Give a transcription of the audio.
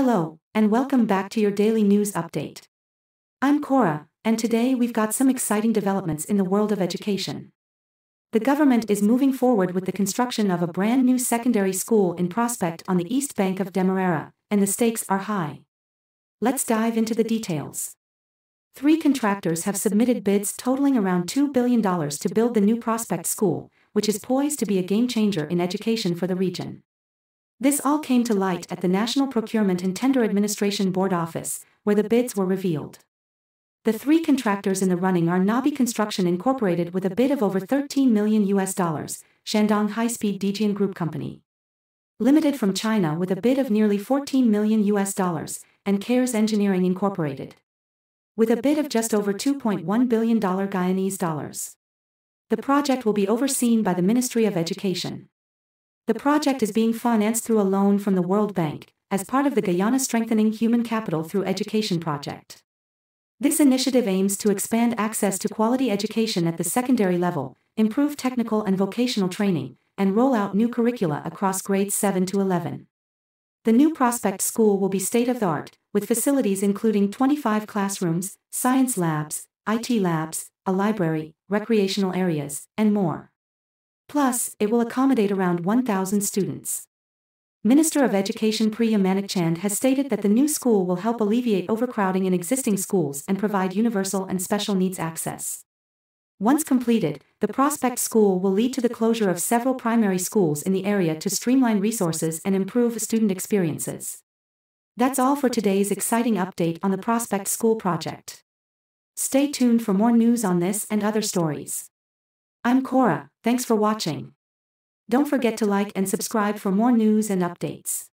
Hello, and welcome back to your daily news update. I'm Cora, and today we've got some exciting developments in the world of education. The government is moving forward with the construction of a brand new secondary school in Prospect on the east bank of Demerara, and the stakes are high. Let's dive into the details. Three contractors have submitted bids totaling around $2 billion to build the new Prospect School, which is poised to be a game changer in education for the region. This all came to light at the National Procurement and Tender Administration Board office, where the bids were revealed. The three contractors in the running are Nabi Construction Incorporated with a bid of over 13 million US dollars, Shandong High Speed Dijian Group Company. Limited from China with a bid of nearly 14 million US dollars, and CARES Engineering Incorporated. With a bid of just over $2.1 billion Guyanese dollars. The project will be overseen by the Ministry of Education. The project is being financed through a loan from the World Bank, as part of the Guyana Strengthening Human Capital Through Education project. This initiative aims to expand access to quality education at the secondary level, improve technical and vocational training, and roll out new curricula across grades 7 to 11. The new Prospect School will be state of the art, with facilities including 25 classrooms, science labs, IT labs, a library, recreational areas, and more. Plus, it will accommodate around 1,000 students. Minister of Education Priya Manickchand has stated that the new school will help alleviate overcrowding in existing schools and provide universal and special needs access. Once completed, the Prospect School will lead to the closure of several primary schools in the area to streamline resources and improve student experiences. That's all for today's exciting update on the Prospect School project. Stay tuned for more news on this and other stories. I'm Cora, thanks for watching. Don't forget to like and subscribe for more news and updates.